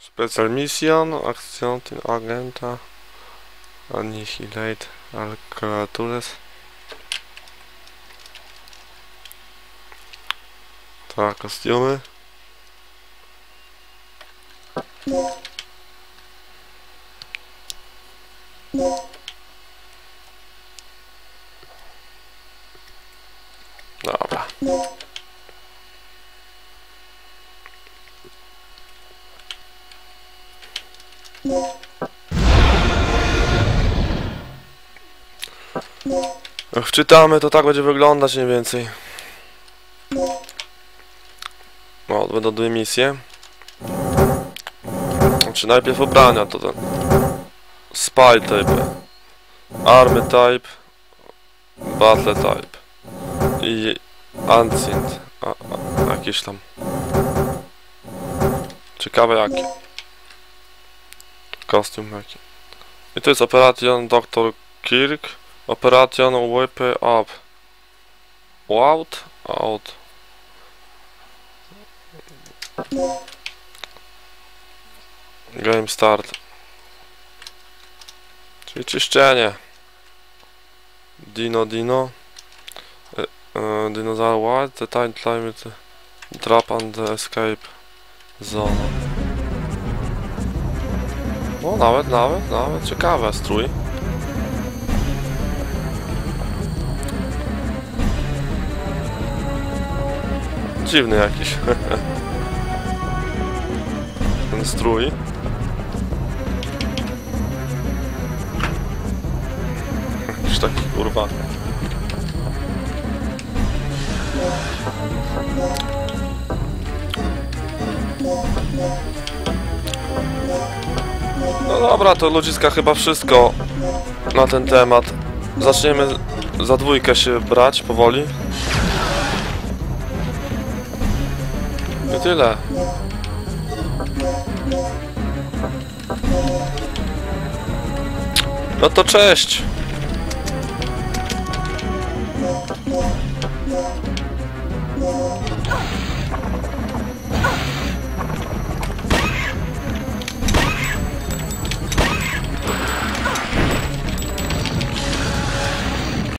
Special Mission, Aktion Agenta, Annihilate, All Creatures. Tak, kostiumy. Dobra. Wczytamy, to tak będzie wyglądać mniej więcej. No, będą dwie misje. Znaczy najpierw ubrania, to ten Spy type, Army type, Battle type i Ancient, a, a, jakieś tam. Ciekawe jakie. Kostium jaki. I to jest Operation Dr. Kirk. Operation Whip Up. Out? Out. Game start. Czyli czyszczenie. Dino Dino. E, e, Dinosaur White, the time climate trap and escape zone. No nawet, nawet, nawet ciekawe strój. Dziwny jakiś. Ten strój. Jakiś taki kurwa. No dobra, to ludziska chyba wszystko na ten temat. Zaczniemy za dwójkę się brać powoli. I tyle. No to cześć!